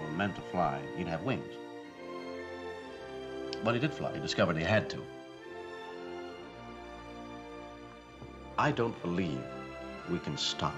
Were meant to fly, he'd have wings. But he did fly. He discovered he had to. I don't believe we can stop.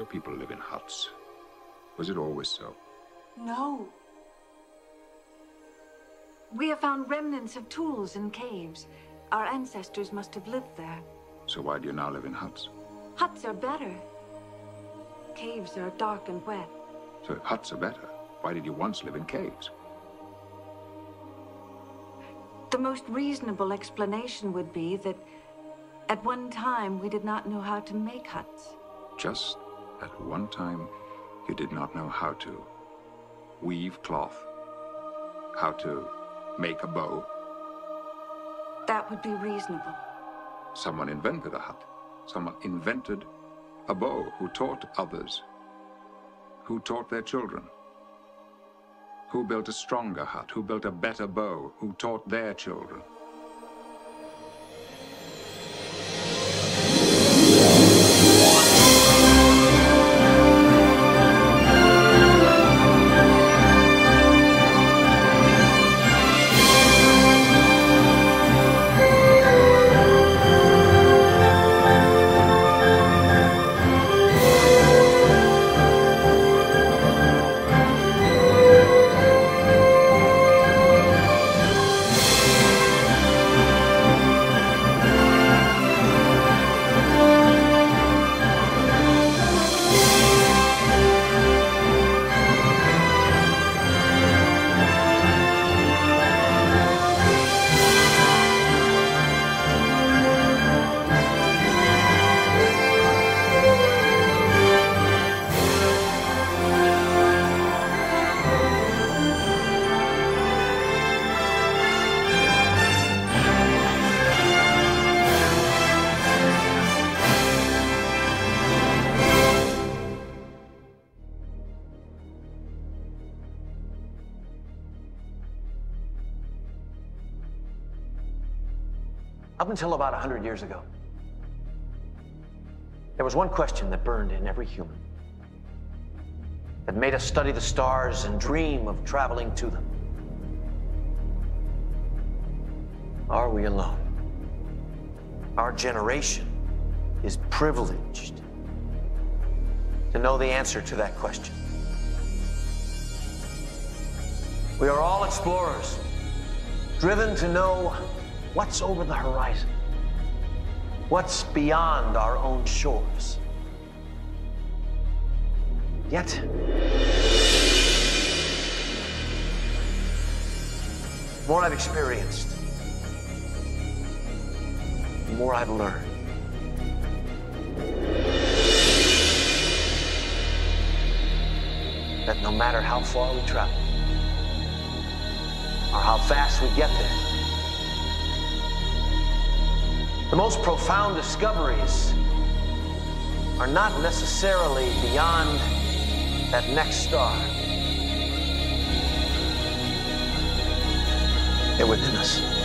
Your people live in huts. Was it always so? No. We have found remnants of tools in caves. Our ancestors must have lived there. So why do you now live in huts? Huts are better. Caves are dark and wet. So huts are better, why did you once live in caves? The most reasonable explanation would be that at one time we did not know how to make huts. Just at one time, you did not know how to weave cloth, how to make a bow. That would be reasonable. Someone invented a hut. Someone invented a bow who taught others, who taught their children, who built a stronger hut, who built a better bow, who taught their children. Up until about 100 years ago, there was one question that burned in every human that made us study the stars and dream of traveling to them. Are we alone? Our generation is privileged to know the answer to that question. We are all explorers, driven to know what's over the horizon, what's beyond our own shores. Yet, the more I've experienced, the more I've learned. That no matter how far we travel, or how fast we get there, the most profound discoveries are not necessarily beyond that next star. They're within us.